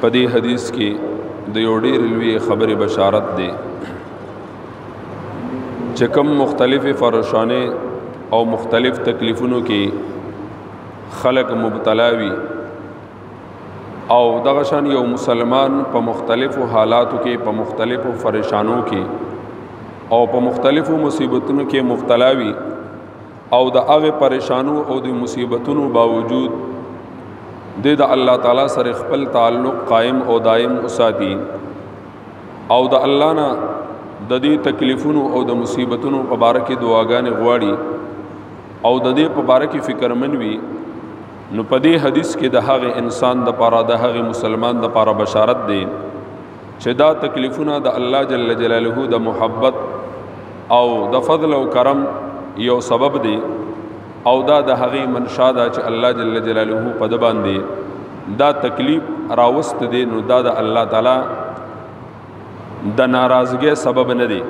په دې حدیث کې د یو ډیر لوی خبره بشارت دی چې کوم مختلفې فرشانه او مختلف تکلیفونو کې خلق مبتلا وي او دغه شان یو مسلمان په مختلفو حالاتو کې په مختلفو فرشانو کې او په مختلفو مصیبتونو کې مبتلا وي او د هغه پریشانو او د مصیبتونو باوجود د د الله تعالی سره خپل تعلق قائم او دائم وساتي او د الله نه د دې تکلیفونو او د مصیبتونو په باره کې دعاګانې غواړي او د دې په باره کې فکرمن وي نو په دې حدیث کې د هغه انسان د پاره د هغه مسلمان د پاره بشارت دی چې دا تکلیفونه د الله جل جلاله د محبت او د فضل او کرم یو سبب دی او دا د هغې منشا ده چې الله جل جلاله په د باندې دا تکلیف راوست دی نو دا د الله تعالی د ناراضګۍ سبب نه دی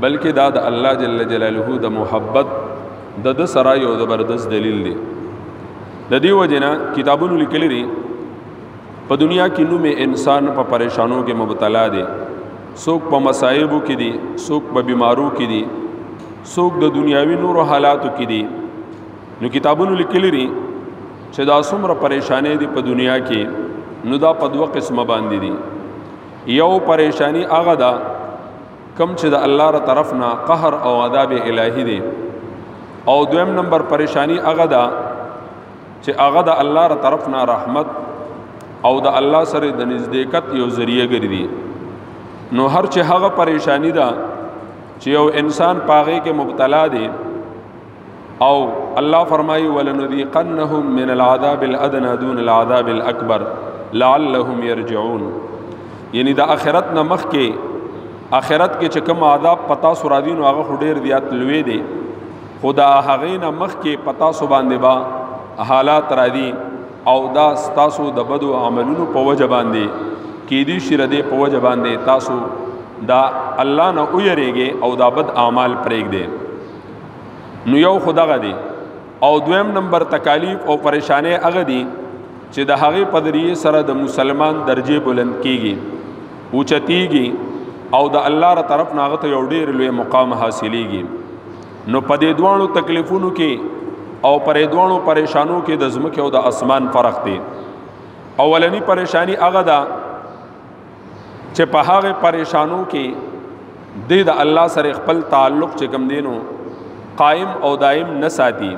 بلکې دا د الله جل جلاله د محبت د د سره یو زبردست دلیل دی د دې وجنه کتابونو لیکلي په دنیا کې نوم انسان په پریشانو کې مبتلا دی څوک په مصايبو کې دي څوک په بیمارو کې دي څوک د دنیاوي نورو حالاتو کې دي نو کتابونو لیکلي دي چې دا څومره پریشانې دي په دنیا کې نو دا په دوه قسمه باندې دي یو پریشانی هغه ده کم چې د الله تر طرف نه قهر او عذاب الهي دي او دویم نمبر پریشانی هغه ده چې هغه د الله تر طرف نه رحمت او د الله سره د نزدېکت یو ذریعہ ګرځي نو هر چې هغه پریشانی ده چې یو انسان پاغه کې مبتلا دی او الله فرمایي ولنذيقنهم من العذاب الادنى دون العذاب الاكبر لعلهم يرجعون یعنی د اخرت نه مخ کې اخرت کې چې کوم عذاب پتا سورادین هغه ډیر زیات لوی دی خدا هغه نه مخ کې پتا سو باندې با حالات را دي او دا ستاسو د بدو عملونو په وجه باندې کې دي شر دې په وجه باندې تاسو دا الله نه ویریږي او دا بد اعمال پرېګ دي نو یو خدا غدي او دویم نمبر تکالیف او پریشانه هغه دي چې د هغه پدری سره د مسلمان درجه بلند کیږي او چتیږي او د الله تر طرف ناغه ته یو ډیر لوی مقام حاصلېږي نو په دې دوانو تکلیفونو کې او پرې دوانو پریشانو کې د زمکه او د اسمان فرق دی اولنی پریشانی هغه ده چې په هغه پریشانو کې د د الله سره خپل تعلق چې کم دینو قائم او دائم نه ساتي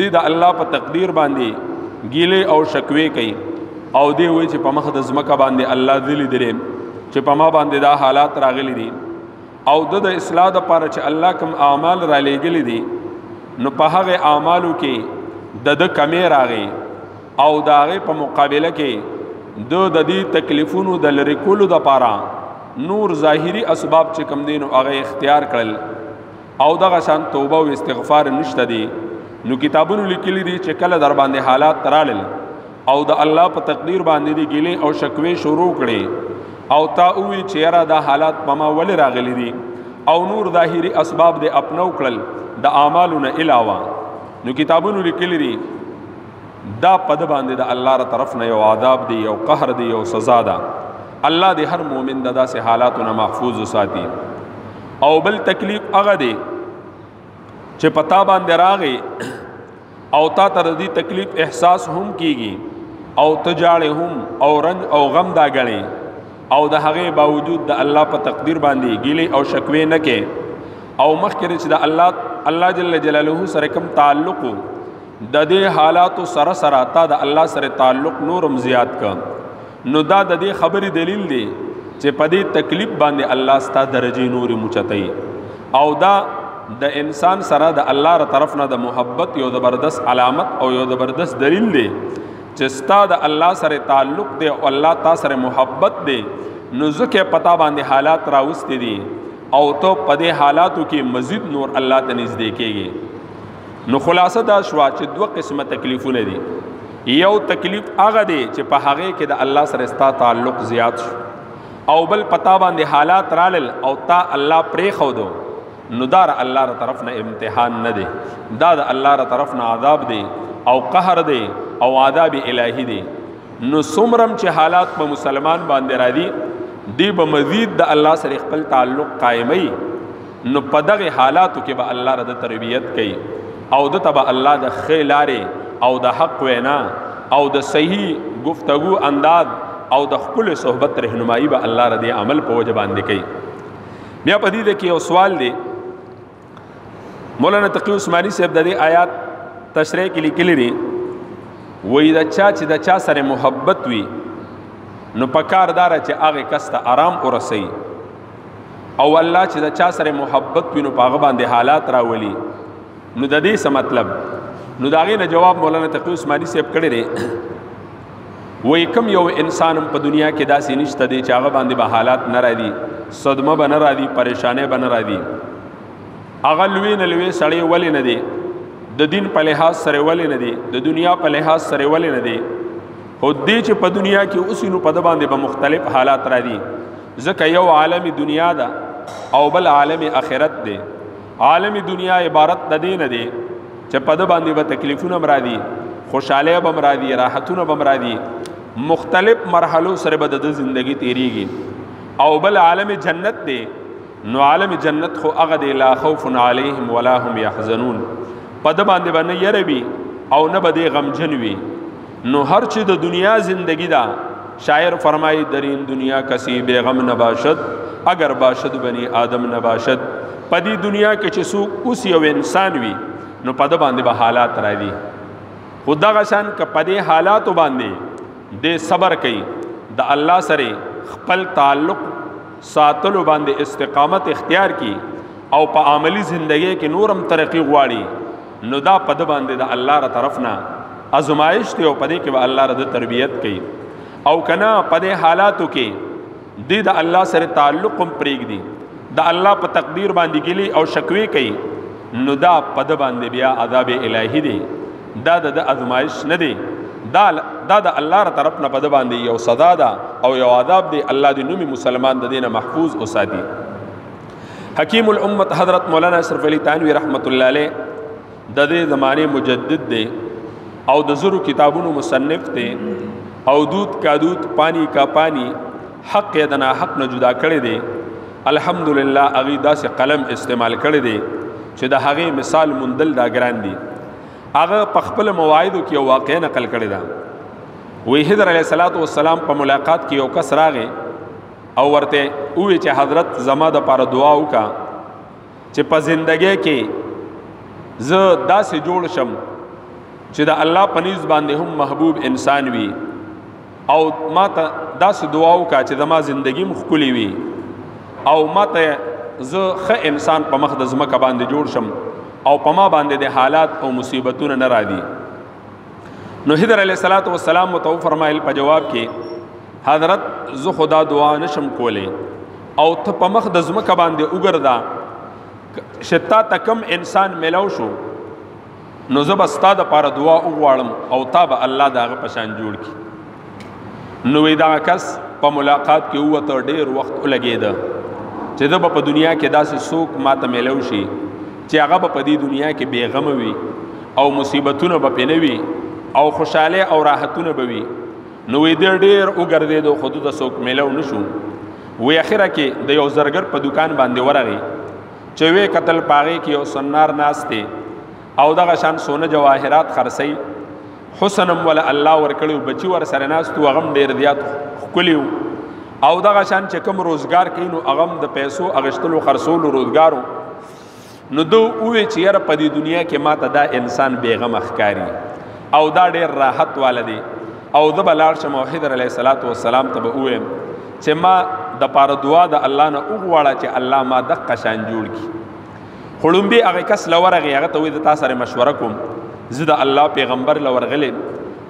د د الله په تقدیر باندې ګیله او شکوي کوي او دی وی چې په مخ د زمکه باندې الله ذلی درې چې په ما باندې دا حالات راغلي دي او د د اصلاح د پاره چې الله کوم اعمال را لېګلې دي نو په هغه اعمالو کې د د کمی راغی او د هغه په مقابله کې د د دې تکلیفونو د لری کولو د پاره نور ظاهری اسباب چې کم دین او هغه اختیار کړل او دغه شان توبه او استغفار نشته دي نو کتابونو لیکلي دي چې کله در باندې حالات ترالل او د الله په تقدیر باندې دی ګلی او شکوي شروع کړي او تا وی چیرې دا حالات پما ول راغلي دي او نور ظاهري اسباب د خپلو کړل د اعمالو نه علاوه نو کتابونو لیکل دي دا پد باندې د الله تر طرف نه یو عذاب دی یو قهر دی یو سزا ده الله دې هر مؤمن د داسې حالاتو نه محفوظ وساتي او بل تکلیف هغه دی چې پتا باندې راغی او تا ته د دې تکلیف احساس هم کیږي او تجاړه هم او رنج او غم دا غړي او د هغه باوجود د الله په تقدیر باندې ګیلې او شکوې نه کې او مخکې چې د الله الله جل جلاله سره کوم تعلق د دې حالات سره سره تا د الله سره تعلق نورم زیات کړ نو دا د دې خبرې دلیل دی چې په دې تکلیف باندې الله ستا درجه نور مچتای او دا د انسان سره د الله تر طرف نه د محبت یو زبردست علامت او یو زبردست دلیل دی چې ستا د الله سره تعلق دی او الله تاسو سره محبت دی نو ځکه پتا باندې حالات راوستي دي او ته په دې حالاتو کې مزید نور الله ته نږدې کېږي نو خلاصه دا شو چې دوه قسمه تکلیفونه دي یو تکلیف هغه دی چې په هغه کې د الله سره ستا تعلق زیات شو او بل پتا باندې حالات رالل او تا الله پرې خو دو نو دار الله تر طرف نه امتحان نه دی دا د الله تر طرف نه عذاب دی او قهر دی او عذاب الهی دی نو سمرم چې حالات په مسلمان باندې را دي دی به مزید د الله سره خپل تعلق قائمي نو په دغه حالاتو کې به الله رد تربیت کوي او د تبع الله د خیلاره او د حق وینا او د صحیح گفتگو انداز او د خپل صحبت رهنمایي به الله رد عمل په وجه باندې کوي بیا په دې کې یو سوال دی مولانا تقی عثماني صاحب د دې آیات تشریح کې لیکلی دی وای دا چا چې دا چا سره محبت وي نو پکار دار چې هغه کس ته آرام ورسي او الله چې د چا سره محبت وینو پاغه باندې حالات راولي نو د دې څه مطلب نو داغه نه جواب مولانا تقی عثماني صاحب کړی دی وای کوم یو انسان په دنیا کې داسې نشته دی چې هغه باندې به حالات نه راځي صدمه به نه راځي پریشانې به نه راځي هغه لوی نه لوی سړی ولې نه دی د دین په لحاظ سره ولې نه دی د دنیا په لحاظ سره ولې نه دی خو دې چې په دنیا کې اوسینو په د باندې به مختلف حالات راځي ځکه یو عالم دنیا ده او بل عالم اخرت دی عالم دنیا عبارت د دین دی چې په د باندې به تکلیفونه مرا دي خوشاله به مرا دي راحتونه به مرا دي مختلف مرحلو سره به د ژوندۍ تیریږي او بل عالم جنت دی نو عالم جنت خو هغه دی لا خوف علیهم ولا هم يحزنون په د باندې باندې يروي او نه به دی غمجن وي نو هر چې د دنیا زندگی دا شاعر فرمایي درین دنیا کسی بیغم نباشد اگر باشد بنی آدم نباشد په دې دنیا کې چې سو اوس یو انسان وي نو په د باندې به حالات را دي خو دغه شان ک په دې حالات باندې د صبر کوي د الله سره خپل تعلق ساتلو باندې استقامت اختیار کی او په عملی زندگی کې نورم ترقی غواړي نو دا په د باندې د الله تر طرف نه ازمایش ته او په دې کې به الله رد تربیت کوي او کنا په دې حالاتو کې د د الله سره تعلق هم پرېګ دي د الله په تقدیر باندې ګلی او شکوي کوي نو دا په د باندې بیا عذاب الهی دی دا د ازمایش نه دی دا دا د الله تر طرف نه بد باندې یو سزا ده او یو عذاب دی الله دې نومي مسلمان د دینه محفوظ اوساتي حکیم الامت حضرت مولانا اشرف علی تانوی رحمت الله علیه د دې زمانه مجدد دی او د زرو کتابونو مصنف دی او دود کا دود پانی کا پانی حق یا دنا حق نه جدا کړی دی الحمدلله اغي داسې قلم استعمال کړی دی چې د هغه مثال مندل دا ګران دی هغه په خپل مواعیدو کې واقع نقل کړی دا وی حضرت علیه السلام په ملاقات کې یو کس راغی او ورته وی چې حضرت زما د پاره دعا وکا چې په زندګۍ کې زه داسې جوړ شم چې د الله پنيز باندې هم محبوب انسان وي او ما ته داسې دعا وکا چې زما زندگی مخکلي وي او ما ته زه ښه انسان په مخ د زمکه باندې جوړ شم او په ما باندې د حالات او مصیبتونه نه را دي نو حضرت علیه السلام متو فرمایل په جواب کې حضرت زه خدا دعا نشم کولی او ته په مخ د زمکه باندې وګرځا شتا تکم انسان ملاو شو نو زه به ستاده لپاره دعا وغواړم او تا به الله دغه پشان جوړ کی نو دا کس په ملاقات کې وته ډیر وخت لګیدا چې دا په دنیا کې داسې سوک ماته ملو شي چې هغه په دې دنیا کې بیغم وي او مصیبتونه به پنوي او خوشاله او راحتونه به وي نو وی دې ډیر وګرځیدو خود ته څوک ملو نشو وی اخره کې د یو زرګر په دکان باندې ورغی چې وی قتل پاغي کې یو سنار ناشته او دغه شان سونه جواهرات خرسي حسنم ولا الله ورکړو بچي ور سره ناشته وغم ډیر زیات خکلیو او دغه شان چې کوم روزګار کینو اغم د پیسو اغشتلو خرصولو روزګارو نو دو ووی چې یاره په دې دنیا کې ماته دا انسان بیغم ښکاری او دا ډیر راحت والدی او د بلار شه موحد علیه الصلاۃ والسلام ته به ویم چې ما د پاره دعا د الله نه وغواړه چې الله ما د قشان جوړ کی خړم به هغه کس لورغه هغه ته وې د تاسو سره مشوره کوم زه د الله پیغمبر لورغلې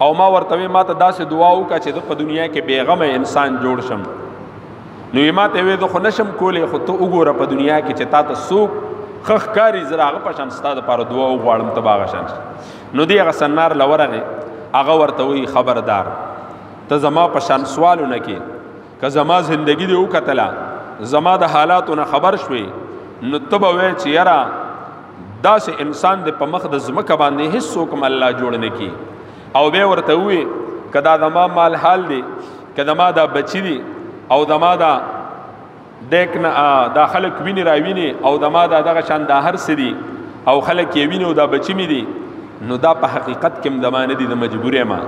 او ما ورته ما ته داسې دعا وکړه چې د په دنیا کې بیغمه انسان جوړ شم نو ما ته وې زه خو نشم کولای خو ته وګوره په دنیا کې چې تا ته څوک خخ کاری زراغه په شان ستاده پر دعا او غواړم ته باغ شان نو دی هغه سنار لورغه هغه ورته وی خبردار ته زما په شان سوال نه کې که زما زندگی دی وکتلا زما د حالاتو نه خبر شوي نو ته به وې چې یرا داسې انسان د په مخ د زمکه باندې هیڅ څوک مله جوړ نه کی او به ورته وی کدا زما مال حال دی که زما دا بچی دی او زما دا دیک نه دا خلک ویني را ویني او زما دا دغه شان دا هر سری او خلک یې ویني او دا بچی می دی نو دا په حقیقت کې زمانه دي د مجبورې ما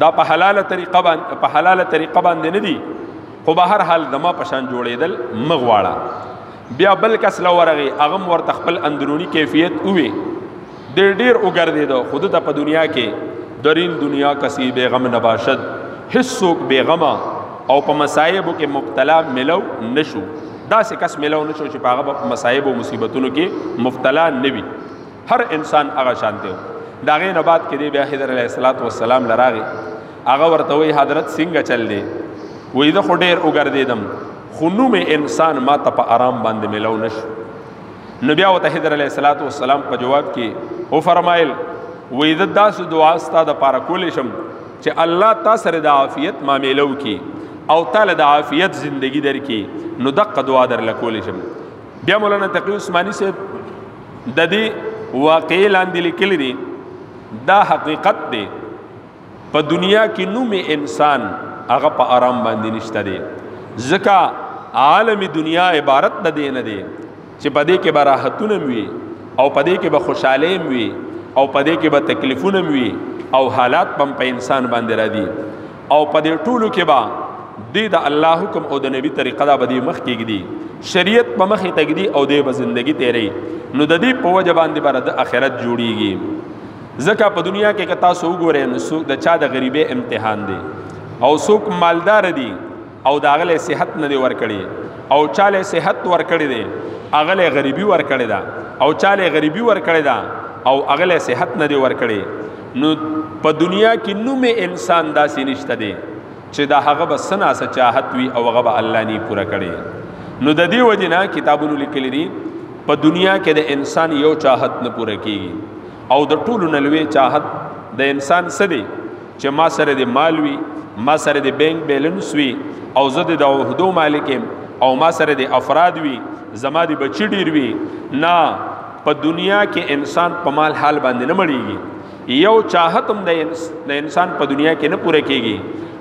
دا په حلاله طریقه باندې په حلاله طریقه باندې نه دي خو به هر حال دما پشان جوړېدل مغواړه بیا بل کس لورغه اغم ورته خپل اندرونی کیفیت وې ډیر ډیر وګرځیدو خود ته په دنیا کې درین دنیا کسی بیغم نباشد هیڅوک بیغمه او په مصايبو کې مبتلا ملو نشو دا سه کس ملو نشو چې په هغه مصايبو مصیبتونو کې مبتلا نوي هر انسان هغه شان دی دا غي نه بعد کې دی بیا حضرت علیه الصلاۃ والسلام لراغي هغه ورته وی حضرت څنګه چل دی وې دا خو ډیر وګرځیدم خو نو مې انسان ما ته په آرام باندې ملو نشو نو بیا وته حضرت علیه الصلاۃ والسلام په جواب کې او فرمایل وې د داس دعا ستاسو د پاره کول شم چې الله تاسو سره د عافیت معاملو کې او تعالی د عافیت ژوندۍ درکې نو دغه دعا در لکول شم بیا مولانا تقی عثماني سه د دې واقع لاندې لیکل دي دا حقیقت دی په دنیا کې نوم انسان هغه په آرام باندې نشته دی ځکه عالم دنیا عبارت نه دی نه دی چې په دې کې به راحتونه وي او په دې کې به خوشحالي وي او په دې کې به تکلیفونه وي او حالات پم په انسان باندې را دي او په دې ټولو کې به دې د الله حکم او د نبی طریقه دا به دې مخ کېږي شریعت په مخې تګدي او دې به ژوندۍ تیري نو د دې په وجه باندې بر د اخرت جوړیږي ځکه په دنیا کې که تاسو وګورئ نو څوک د چا د غریبې امتحان دی او څوک مالدار دی او دا غله صحت نه دی ورکړي او چاله صحت ورکړي دی اغله غریبي ورکړي دا او چاله غریبي ورکړي دا او اغله صحت نه دی ورکړي نو په دنیا کې نوم انسان داسې نشته دی چې دا هغه به سنا سچاحت وي او هغه به الله نه پوره کړي نو د دې وجنه کتابونو لیکلي دي په دنیا کې د انسان یو چاحت نه پوره کیږي او د ټولو نلوي چاهت د انسان سدي چې ما سره د مال وي ما سره د بانک بیلنس وي او زه د عہدو مالک او ما سره د افراد وي زما د بچی ډیر وي نه په دنیا کې انسان په مال حال باندې نه مړیږي یو چاهت هم د انسان په دنیا کې نه پوره کیږي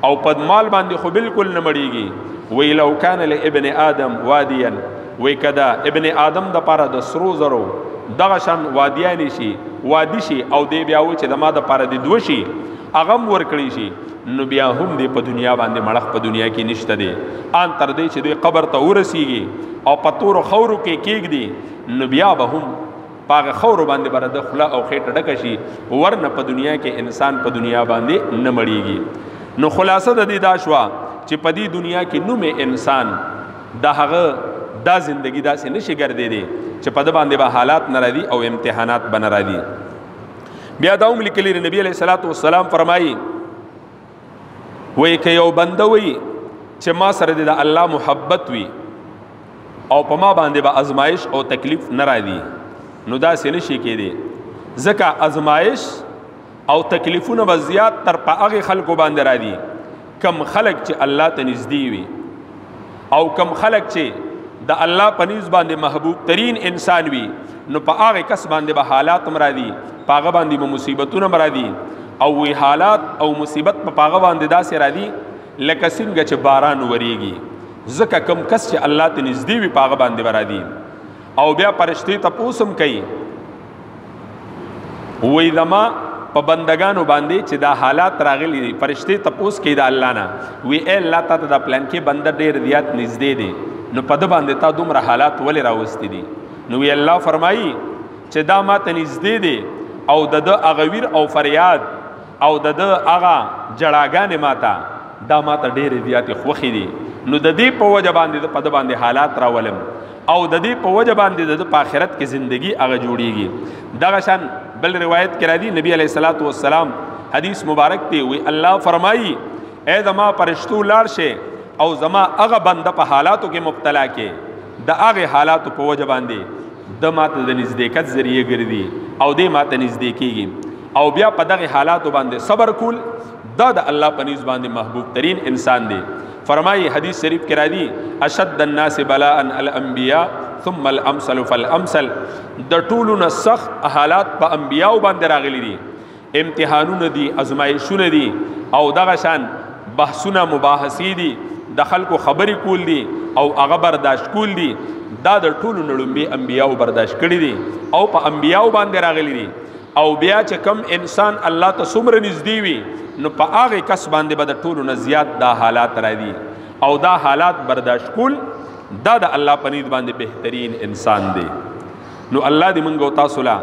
او په مال باندې خو بالکل نه مړیږي وی لو کان لابن ادم وادیا وی که د ابن آدم د پاره د سرو زرو دغه شان وادیان شي وادي شي او دی بیا و چې د ما د پاره د دوه شي اغم ورکړي شي نو بیا هم دی په دنیا باندې مړخ په دنیا کې نشته دی ان تر دې چې دوی قبر ته ورسیږي او په تور خورو کې کېږدي نو بیا به هم پاغه خور باندې بر د خلا او خېټه ډک شي ورنه په دنیا کې انسان په دنیا باندې نه مړیږي نو خلاصه د دې دا شوا چې په دې دنیا کې نوم انسان د هغه دا زندگی داسې نشي ګرځېدی چې په د باندې به حالات ناراضي او امتحانات به ناراضي بیا دا هم لیکلی نبی علیہ الصلوۃ والسلام فرمایي وای ک یو بنده وي چې ما سره د الله محبت وي او په ما باندې به با ازمایش او تکلیف ناراضي نو دا سې نشي کېدی ځکه ازمایش او تکلیفونه به زیات تر په هغه خلکو باندې را دي کم خلک چې الله ته نږدې وي او کم خلک چې د الله په نس باندې محبوب ترين انسان وي نو په هغه کس باندې به حالات مرا دي په هغه باندې به مصیبتونه مرا دي او وی حالات او مصیبت په هغه باندې داسې را دي لکه څنګه چې باران وریږي ځکه کم کس چې الله ته نږدې وي په هغه باندې مرا دي او بیا پرشتي ته پوسم کوي وې زما په بندگانو باندې چې دا حالات راغلي دي فرشته تپوس کې دا الله نه وی اے الله تعالی دا پلان کې بنده ډیر زیات نږدې دي نو په د باندې تا دومره حالات ولې راوستي دي نو وی الله فرمایي چې دا ما ته نږدې دي او د د اغویر او فریاد او د ده هغه جړاګانې ماته دا ماته ډېرې زیاتې خوښې دي نو د دې په وجه باندې د پد باندې حالات راولم او د دې په وجه باندې د په آخرت کې ژوندۍ هغه جوړیږي دغه شان بل روایت کې راځي نبی علیه الصلاۃ والسلام حدیث مبارک دی وی الله فرمایي اے زما پرشتو لاړ شي او زما هغه بنده په حالاتو کې مبتلا کې د هغه حالاتو په وجه باندې د ماته د نزدېکت ذریعہ ګرځي او د ماته نزدې کیږي او بیا په دغه حالاتو باندې صبر کول دا د الله په نس باندې محبوب ترين انسان دی فرمایي حدیث شریف کې را دي اشد الناس بلاء الانبیاء ثم الامثل فالامثل د ټولو نه سخت حالات په انبیاء باندې راغلي دي امتحانونه دي ازمایښونه دي او دغه شان بحثونه مباحثې دي د خلکو خبرې کول دي او هغه برداشت کول دي دا د ټولو نړمبي انبیاء برداشت کړی دي او په انبیاء باندې راغلي دي او بیا چې کم انسان الله ته څومره نږدې وي نو په هغه کس باندې به د ټولو نه زیات دا حالات راځي او دا حالات برداشت کول دا د الله په نيت باندې بهترین انسان دی نو الله دې مونږ او تاسو لا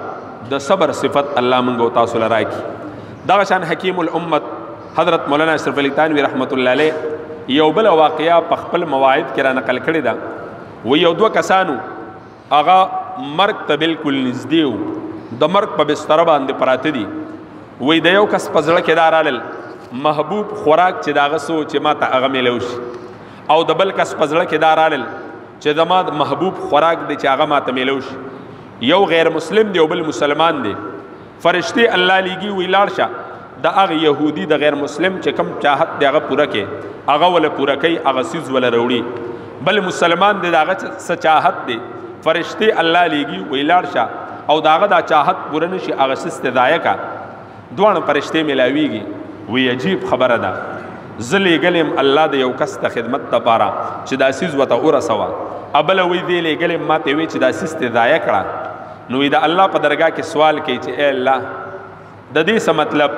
د صبر صفت الله مونږ او تاسو لا راکړي دا شان حکیم الامت حضرت مولانا اشرف علي تانوي رحمت الله عليه یو بل واقعیا په خپل مواعظ کې را نقل کړی دا و یو دوه کسانو هغه مرګ ته بالکل نږدې وو د مرګ په بستر باندې پراته دي وې د یو کس په ځړه کې دارالل محبوب خوراک چې داغه سو چې ما ته هغه ملو شي او د بل کس په ځړه کې دارالل چې زما د محبوب خوراک دی چې هغه ما ته ملو شي یو غیر مسلم دی او بل مسلمان دی فرشتي الله لګي وی لاړ شه د هغه يهودي د غیر مسلم چې کم چاهت دی هغه پوره کې هغه ول پوره کوي هغه سیز ول وروړي بل مسلمان دی داغه سچاهت دی فرشتي الله لګي وی لاړ شه او داغه دا چاهت پوره نشي هغه سیز ته ضایع کا دوه فرشتي ملاويږي وی عجیب خبره ده زلی ګلم الله د یو کس ته خدمت لپاره چې دا سیز وته اورسوا ابل وی دی لګلم ماته وی چې دا سیز ته ضایع کړه نو دا الله په درگاه کې سوال کوي چې اے الله د دې څه مطلب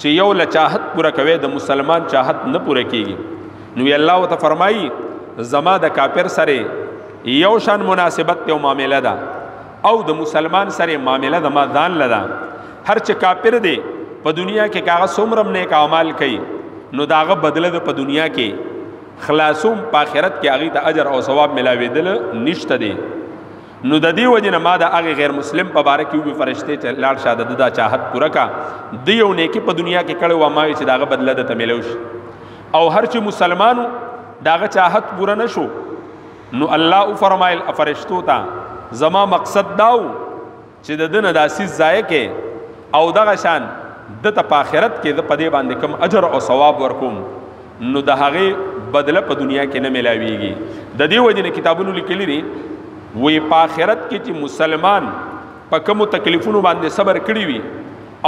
چې یو له چاحت پوره کوي د مسلمان چاحت نه پوره کیږي نو الله وت فرمایي زما د کافر سره یو شان مناسبت ته معاملې ده او د مسلمان سره معاملې د ما ځان لدا هر چې کافر دی په دنیا کې کاغه سومرم نه کا اعمال کوي نو داغه بدله د په دنیا کې خلاصوم په آخرت کې هغه ته اجر او ثواب ملاوي دل نشته دی نو د دې وجه نه ما د هغه غیر مسلم په باره کې وی فرشته ته لاړ شه د دا چاحت پوره کا دی یو نیکی په دنیا کې کړي و ما چې داغه بدله د تملو شي او هر چې مسلمانو داغه چاحت پوره نشو نو الله او فرمایل فرشتو ته زما مقصد داو چې د دنه داسې ځای کې او دغه شان د ته په آخرت کې د پدې باندې کوم اجر او ثواب ورکوم نو د هغه بدله په دنیا کې نه ملاويږي د دې وجنه کتابونو لیکلي دي وې په آخرت کې چې مسلمان په کوم تکلیفونو باندې صبر کړی وي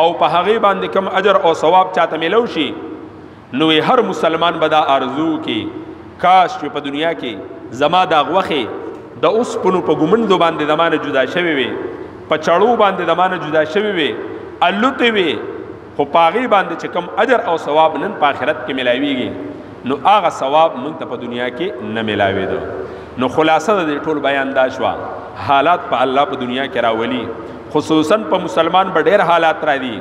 او په هغه باندې کوم اجر او ثواب چاته ملو شي نو هر مسلمان به دا ارزو کې کاش چې په دنیا کې زما دا غوخه د اوس پونو په ګمندو باندې زمانه جدا شوی وي په چړو باندې زمانه جدا شوی وي الوت وي خو پاغي باندې چې کم اجر او ثواب نن په آخرت کې ملایويږي نو هغه ثواب مونږ ته په دنیا کې نه ملاوي دو نو خلاصه د ټول بیان دا شو حالات په الله په دنیا کې راولي خصوصا په مسلمان به ډېر حالات را دي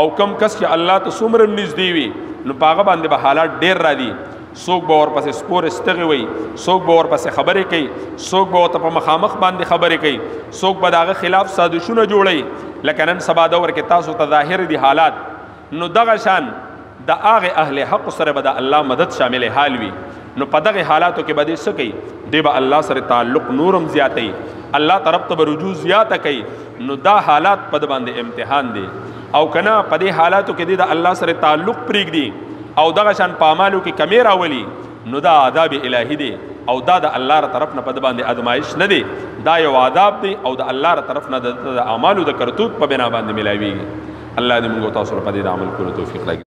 او کم کس چې الله ته څومره نږدې وي نو پاغه باندې به حالات ډیر را دي څوک به ورپسې سپور استغي وي څوک به ورپسې خبرې کوي څوک به ته په مخامخ باندې خبرې کوي څوک به داغه خلاف سازشونه جوړي لکه نن سبا دور کې تاسو ته ظاهر دي حالات نو دغه شان د هغه اهل حق سره به د الله مدد شامل حال وي نو په دغه حالاتو کې به دې څه کوي دی به الله سره تعلق نورم زیاتوي الله طرف ته رجوع زیاته کوي نو دا حالات په باندې امتحان دي او کنه په دې حالاتو کې د الله سره تعلق پریږدي او دغه شان په اعمالو کې کمی راولي نو دا عذاب الهي دی او دا د الله تر طرف نه په باندې ادمایش نه دی دا یو عذاب دی او د الله تر طرف نه د اعمالو د کرتوت په بنا باندې ملاويږي الله دې موږ تاسو په دې عمل کولو توفیق راکړي